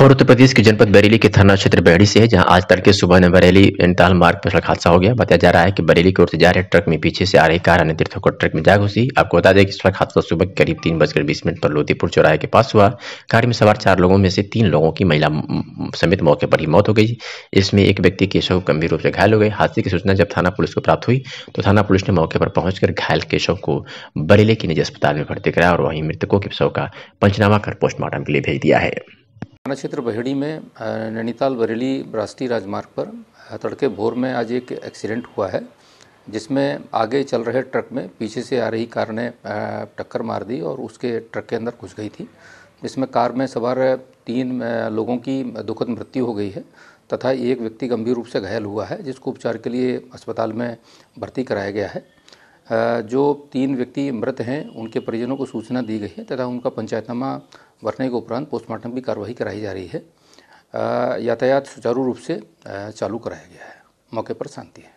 खबर उत्तर प्रदेश के जनपद बरेली के थाना क्षेत्र बहड़ी से है, जहाँ आज तड़के सुबह में बरेली इंताल मार्ग पर सड़क हादसा हो गया। बताया जा रहा है कि बरेली की ओर से जा रहे ट्रक में पीछे से आ रही कार अनियंत्रित होकर ट्रक में जा घुसी। आपको बता दें कि सड़क हादसा सुबह करीब तीन बजकर बीस मिनट पर लोधीपुर चौराहे के पास हुआ। कार में सवार चार लोगों में से तीन लोगों की महिला समेत मौके पर ही मौत हो गई। इसमें एक व्यक्ति केशव गंभीर रूप से घायल हो गए। हादसे की सूचना जब थाना पुलिस को प्राप्त हुई तो थाना पुलिस ने मौके पर पहुंचकर घायल केशव को बरेली के निजी अस्पताल में भर्ती कराया और वहीं मृतकों के शव का पंचनामा कर पोस्टमार्टम के लिए भेज दिया है। थाना क्षेत्र बहेड़ी में नैनीताल बरेली राष्ट्रीय राजमार्ग पर तड़के भोर में आज एक एक्सीडेंट हुआ है, जिसमें आगे चल रहे ट्रक में पीछे से आ रही कार ने टक्कर मार दी और उसके ट्रक के अंदर घुस गई थी। जिसमें कार में सवार तीन लोगों की दुखद मृत्यु हो गई है तथा एक व्यक्ति गंभीर रूप से घायल हुआ है, जिसको उपचार के लिए अस्पताल में भर्ती कराया गया है। जो तीन व्यक्ति मृत हैं, उनके परिजनों को सूचना दी गई है तथा उनका पंचायतनामा भरने के उपरांत पोस्टमार्टम की कार्रवाई कराई जा रही है। यातायात सुचारू रूप से चालू कराया गया है। मौके पर शांति है।